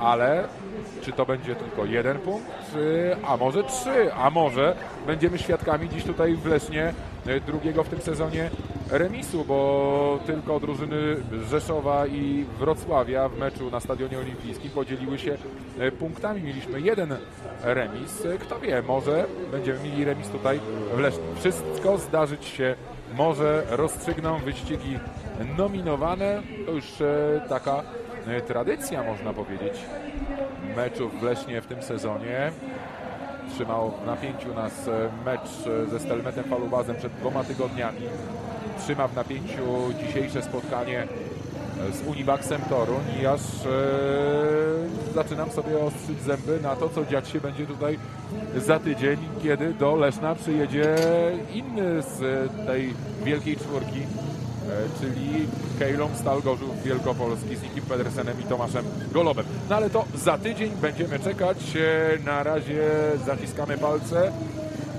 ale czy to będzie tylko jeden punkt, czy, a może trzy, a może będziemy świadkami dziś tutaj w Lesznie e, drugiego w tym sezonie remisu, bo tylko drużyny Rzeszowa i Wrocławia w meczu na Stadionie Olimpijskim podzieliły się e, punktami. Mieliśmy jeden remis. Kto wie, może będziemy mieli remis tutaj w Lesznie. Wszystko zdarzyć się może. Rozstrzygną wyścigi nominowane. To już taka tradycja, można powiedzieć, meczów w Lesznie w tym sezonie. Trzymał w napięciu nas e, mecz e, ze Stelmetem Falubazem przed dwoma tygodniami. Trzyma w napięciu dzisiejsze spotkanie e, z Univaxem Toruń i aż zaczynam sobie ostrzyć zęby na to, co dziać się będzie tutaj za tydzień, kiedy do Leszna przyjedzie inny z e, tej wielkiej czwórki, e, czyli Kejlą Stal Gorzów Wielkopolski z Nikim Pedersenem i Tomaszem Golobem. No ale to za tydzień będziemy czekać. E, Na razie zaciskamy palce.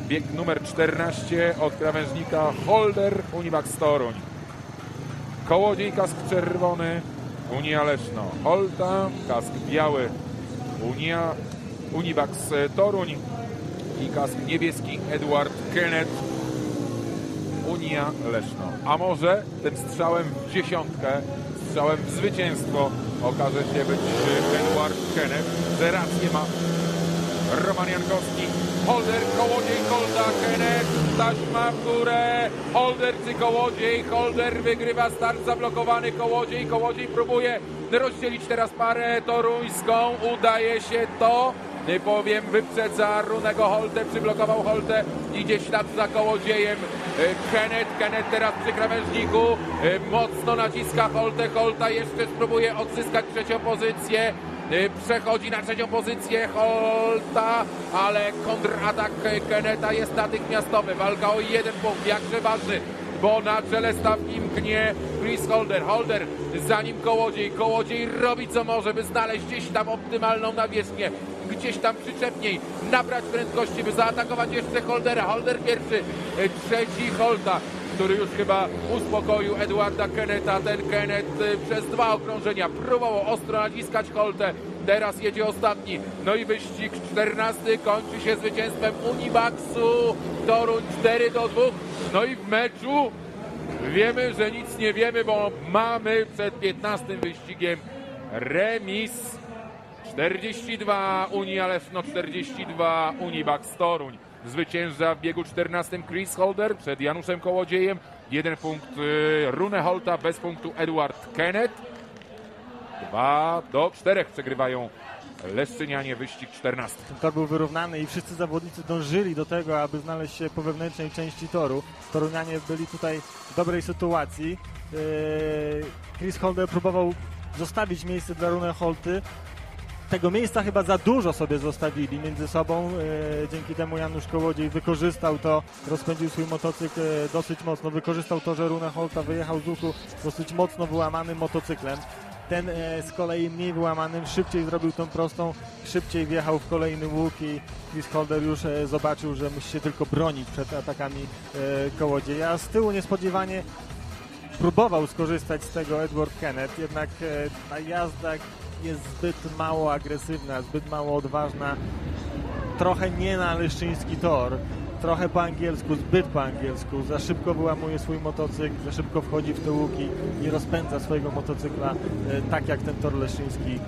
Bieg numer 14 od krawężnika Holder Univax Toruń. Kołodziej kask czerwony Unia Leszno. Holta kask biały Unia Univax Toruń i kask niebieski Edward Kenneth Unia Leszno. A może tym strzałem w dziesiątkę, strzałem w zwycięstwo okaże się być Edward Kenneth, że rację ma Roman Jankowski. Holder, Kołodziej, Holda, Kenneth, taśma w górę. Holder czy Kołodziej? Holder wygrywa start zablokowany. Kołodziej, Kołodziej próbuje rozdzielić teraz parę toruńską. Udaje się to. Powiem, wyprzedza Runego Holtę, przyblokował Holtę, idzie ślad za Kołodziejem. E, Kenneth, Kenneth teraz przy krawężniku, e, mocno naciska Holtę, Holta jeszcze spróbuje odzyskać trzecią pozycję. Y, Przechodzi na trzecią pozycję Holta, ale kontratak Keneta jest natychmiastowy. Walka o jeden punkt, jakże ważny, bo na czele stawki mknie Chris Holder. Holder, za nim Kołodziej. Kołodziej robi co może, by znaleźć gdzieś tam optymalną nawierzchnię. Gdzieś tam przyczepniej nabrać prędkości, by zaatakować jeszcze Holdera. Holder pierwszy, y, trzeci Holta który już chyba uspokoił Edwarda Kenneta. Ten Kenneth y, przez dwa okrążenia próbował ostro naciskać Holtę. Teraz jedzie ostatni. No i wyścig 14 kończy się zwycięstwem Univaxu. Toruń 4 do 2. No i w meczu wiemy, że nic nie wiemy, bo mamy przed 15 wyścigiem remis. 42 Unia Leszno, 42 Univax Toruń. Zwycięża w biegu 14 Chris Holder przed Januszem Kołodziejem. Jeden punkt y, Rune Holta, bez punktu Edward Kenneth. Dwa do czterech przegrywają Leszczynianie wyścig 14. Ten tor był wyrównany i wszyscy zawodnicy dążyli do tego, aby znaleźć się po wewnętrznej części toru. Torunianie byli tutaj w dobrej sytuacji. Yy, Chris Holder próbował zostawić miejsce dla Rune Holty. Tego miejsca chyba za dużo sobie zostawili między sobą. Yy, Dzięki temu Janusz Kołodziej wykorzystał to, rozpędził swój motocykl yy, dosyć mocno. Wykorzystał to, że Rune Holta wyjechał z łuku dosyć mocno wyłamanym motocyklem. Ten e, z kolei mniej wyłamanym, szybciej zrobił tą prostą, szybciej wjechał w kolejny łuk i Chris Holder już e, zobaczył, że musi się tylko bronić przed atakami e, Kołodzieja. Z tyłu niespodziewanie próbował skorzystać z tego Edward Kenneth, jednak e, ta jazda jest zbyt mało agresywna, zbyt mało odważna. Trochę nie na leszczyński tor. Trochę po angielsku, zbyt po angielsku. Za szybko wyłamuje swój motocykl, za szybko wchodzi w te łuki i rozpędza swojego motocykla e, tak jak ten tor leszczyński